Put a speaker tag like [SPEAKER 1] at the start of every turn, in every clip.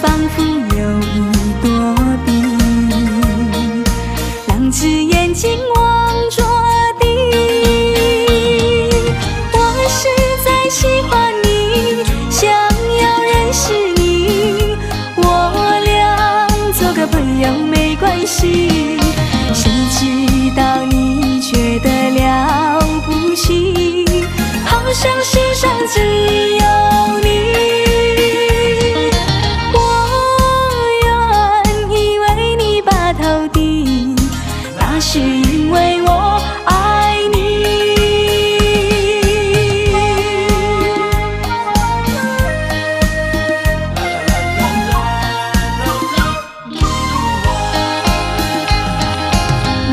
[SPEAKER 1] 仿佛有一朵冰，两只眼睛望着地。我实在喜欢你，想要认识你，我俩做个朋友没关系。谁知道你觉得了不起，好像世上只有是因为我爱你。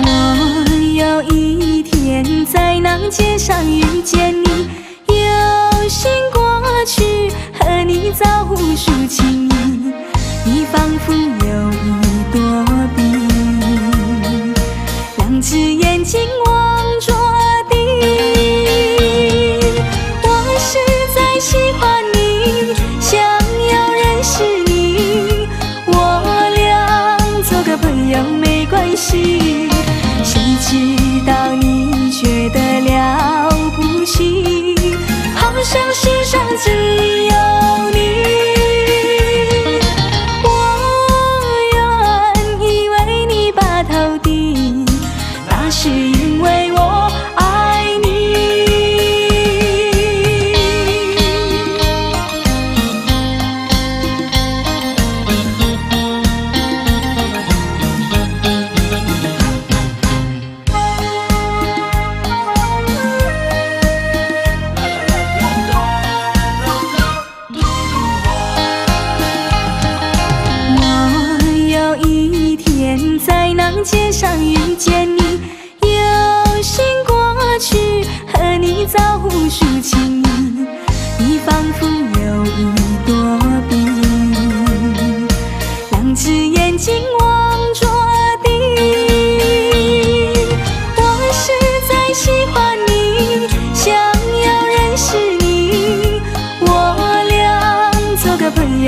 [SPEAKER 1] 我有一天在那街上遇见你，有心过去和你造无数情谊，你仿佛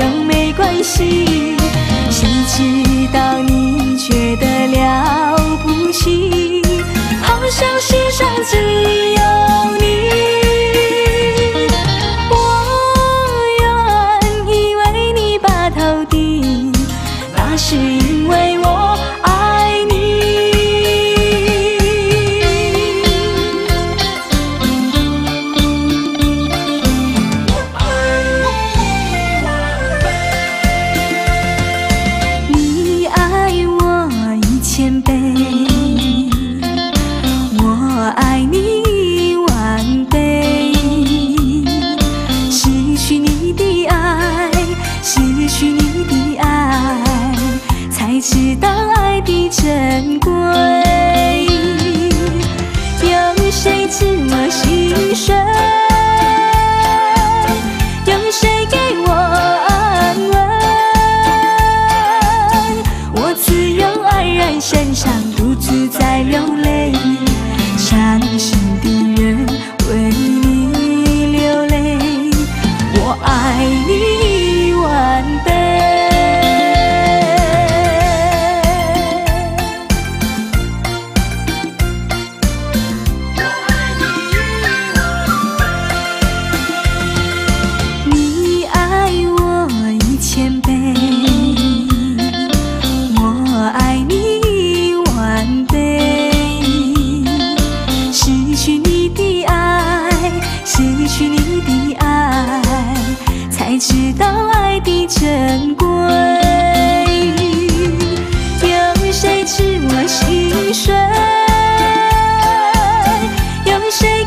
[SPEAKER 1] 样没关系。谁知道你觉得了不起，好像世才知道爱的珍贵。有谁知我心碎？有谁给我安慰？我自由安然身上，独自在流泪。伤心的人为你流泪，我爱你知道爱的珍贵。有谁知我心碎？有谁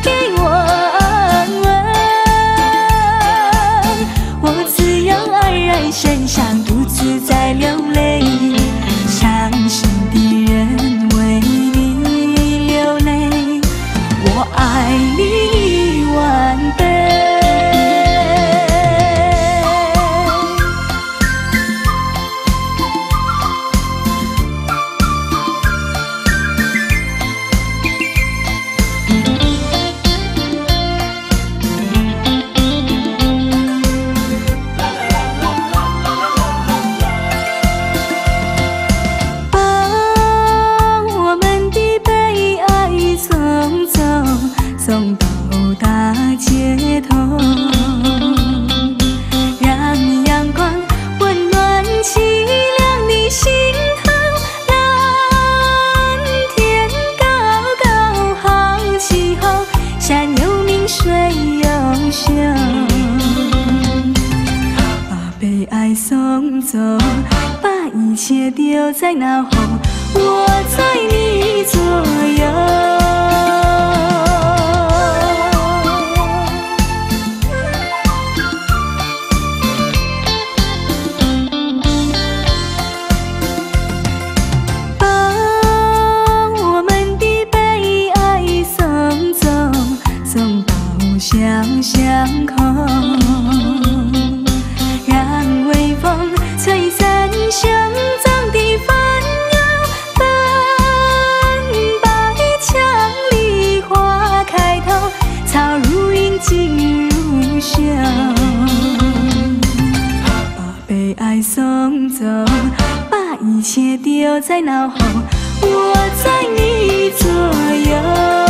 [SPEAKER 1] 走，把一切丢在脑后，我在你左右。丢在脑后，我在你左右。